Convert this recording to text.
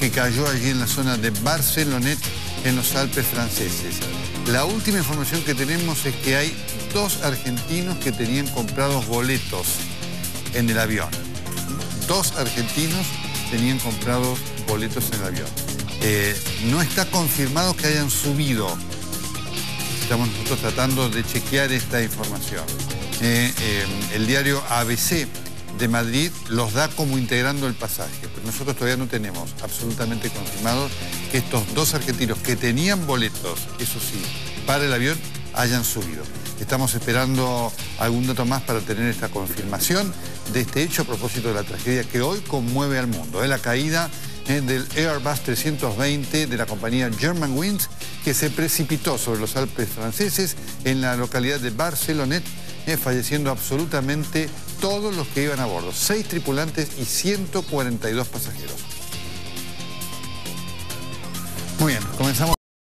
que cayó allí en la zona de Barcelonet, en los Alpes franceses. La última información que tenemos es que hay dos argentinos que tenían comprados boletos en el avión. Dos argentinos tenían comprados boletos en el avión. Eh, no está confirmado que hayan subido. Estamos nosotros tratando de chequear esta información. Eh, eh, el diario ABC de Madrid los da como integrando el pasaje, pero nosotros todavía no tenemos absolutamente confirmado que estos dos argentinos que tenían boletos, eso sí, para el avión, hayan subido. Estamos esperando algún dato más para tener esta confirmación de este hecho a propósito de la tragedia que hoy conmueve al mundo. ¿eh? La caída ¿eh? del Airbus 320 de la compañía Germanwings que se precipitó sobre los Alpes franceses en la localidad de Barcelonet, ¿eh? falleciendo absolutamente todos los que iban a bordo, seis tripulantes y 142 pasajeros. Muy bien, comenzamos.